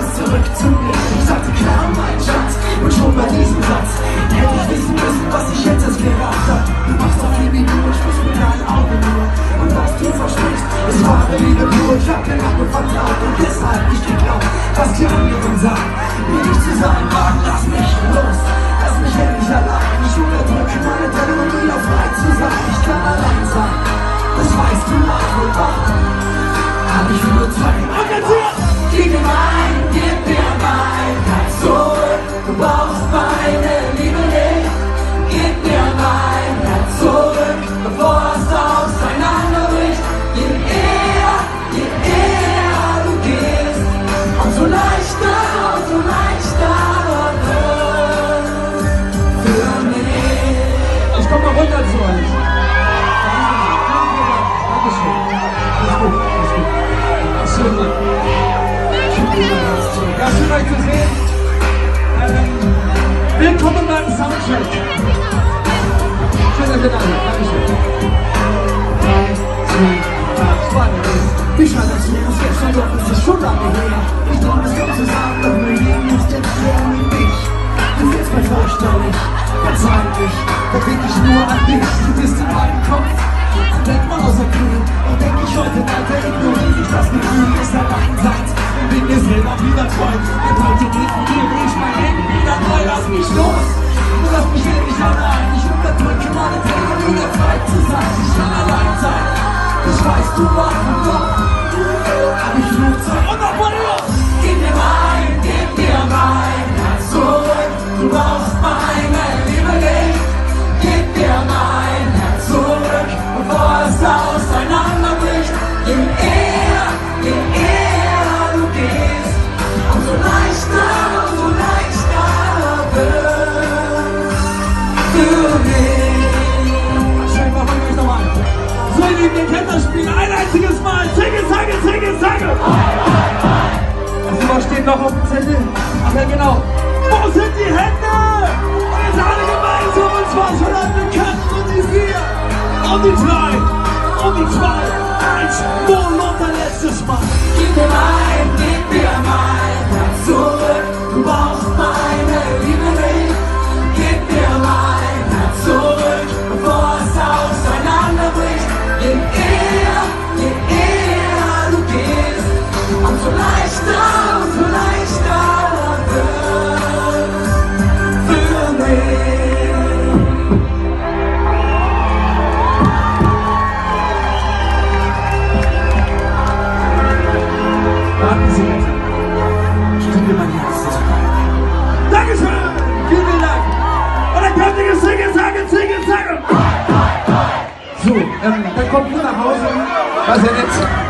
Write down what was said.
es zurück zu mir. Ich sagte klar, mein Schatz, und schon bei diesem Satz hätte ich wissen müssen, was ich jetzt erst gerafft hab. Du machst auf Liebe nur, sprichst mit deinen Augen nur. Und was du versprichst, ist wahre Liebe nur. Ich hab dir lange vertraut und deshalb nicht geglaubt, was die anderen sagen. Mir ich zu sein wagen, lass mich los. Lass mich endlich allein. Ich unterdrücke meine Trennung, um wieder frei zu sein. Ich kann allein sein, das weißt du nach und nach. Geht's. Wie schade, dass wir uns gestern doch, es ist schon lange her. Ich träum es kommt zusammen, doch wir leben ist jetzt sehr mit dich. Du fehlst mir fürchterlich, ganz heimlich, da denk ich nur an dich. Du bist in meinem Kopf, denk mal außer Kühl. Doch denk ich heute weiter, ignoriere ich das Gefühl des Alleinseins. Und bin mir selber wieder treu. Das weißt du Ihr kennt das Spiel. Ein einziges Mal. Zicke, zacke, zicke, zacke. Also, was steht noch auf dem Zettel? Ach ja, genau. Wo sind die Hände? Und jetzt alle gemeinsam und zwar so lange bekannt. Und die vier. Und die drei. Und die zwei. Eins. Nur noch ein letztes Mal. So, ähm, dann kommt ihr nach Hause. Was ihr jetzt?